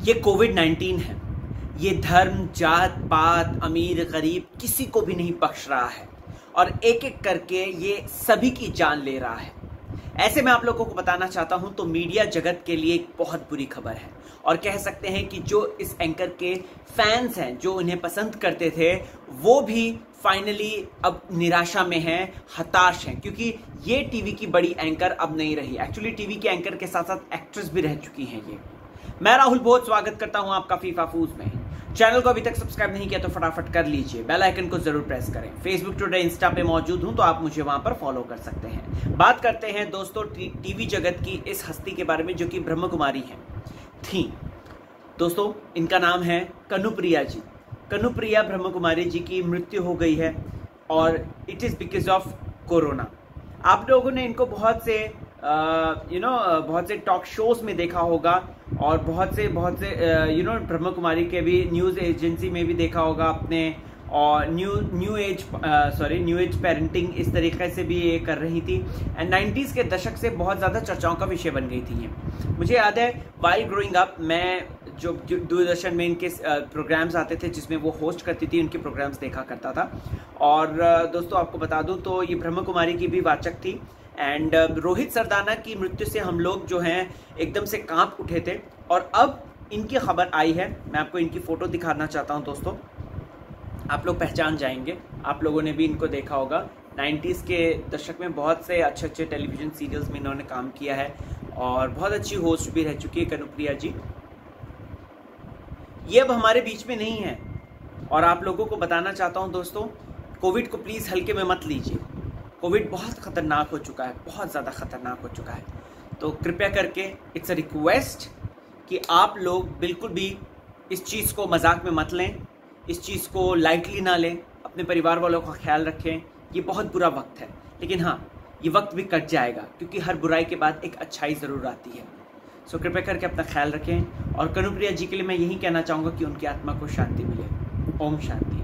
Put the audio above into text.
ये कोविड 19 है। ये धर्म, जात, पात, अमीर, गरीब किसी को भी नहीं बख्श रहा है। और एक एक करके ये सभी की जान ले रहा है। ऐसे में आप लोगों को बताना चाहता हूँ तो मीडिया जगत के लिए एक बहुत बुरी खबर है। और कह सकते हैं कि जो इस एंकर के फैंस हैं, जो उन्हें पसंद करते थे, वो भी फाइनली अब निराशा में हैं, हताश हैं। क्योंकि ये टीवी की बड़ी एंकर अब नहीं रही। एक्चुअली टीवी के एंकर के साथ साथ एक्ट्रेस भी रह चुकी हैं ये। मैं राहुल, बहुत स्वागत करता हूँ आपका फीफा फूज में। चैनल को अभी तक सब्सक्राइब नहीं किया तो फटाफट कर लीजिए। बेल आइकन को ज़रूर प्रेस करें। फेसबुक टुडे इंस्टा पे मौजूद हूँ तो आप मुझे वहाँ पर फॉलो कर सकते हैं। बात करते हैं दोस्तों टीवी जगत की इस हस्ती के बारे में जो कि ब्रह्म कुमारी है। थी। दोस्तों, इनका नाम है कनुप्रिया जी। कनुप्रिया ब्रह्म कुमारी जी की मृत्यु हो गई है और it is because of corona आप लोगों ने इनको बहुत से यू नो बहुत से टॉक शोज़ में देखा होगा और बहुत से बहुत से यू नो ब्रह्म कुमारी के भी न्यूज़ एजेंसी में भी देखा होगा आपने और new new age sorry new age parenting इस तरीके से भी ये कर रही थी। एंड नाइन्टीज़ के दशक से बहुत ज़्यादा चर्चाओं का विषय बन गई थी ये। मुझे याद है वाई ग्रोइंग अप मैं जो दूरदर्शन में इनके प्रोग्राम्स आते थे, जिसमें वो होस्ट करती थी, उनके प्रोग्राम्स देखा करता था। और दोस्तों, आपको बता दूँ तो ये ब्रह्म कुमारी की भी वाचक थी। एंड रोहित सरदाना की मृत्यु से हम लोग जो हैं, एकदम से काँप उठे थे। और अब इनकी खबर आई है। मैं आपको इनकी फ़ोटो दिखाना चाहता हूँ, दोस्तों। आप लोग पहचान जाएँगे। आप लोगों ने भी इनको देखा होगा। 90s के दशक में बहुत से अच्छे अच्छे टेलीविज़न सीरियल्स में इन्होंने काम किया है। और बहुत अच्छी होस्ट भी रह चुकी है कनुप्रिया जी। ये अब हमारे बीच में नहीं है। और आप लोगों को बताना चाहता हूँ, दोस्तों, कोविड को प्लीज़ हल्के में मत लीजिए। कोविड बहुत ख़तरनाक हो चुका है, बहुत ज़्यादा ख़तरनाक हो चुका है। तो कृपया करके इट्स अ रिक्वेस्ट कि आप लोग बिल्कुल भी इस चीज़ को मज़ाक में मत लें, इस चीज़ को लाइटली ना लें, अपने परिवार वालों का ख्याल रखें, ये बहुत बुरा वक्त है। लेकिन हाँ ये वक्त भी कट जाएगा, क्योंकि हर बुराई के बाद एक अच्छाई ज़रूर आती है। सो कृपया करके अपना ख्याल रखें, और कनुप्रिया जी के लिए मैं यही कहना चाहूँगा कि उनकी आत्मा को शांति मिले। ओम शांति।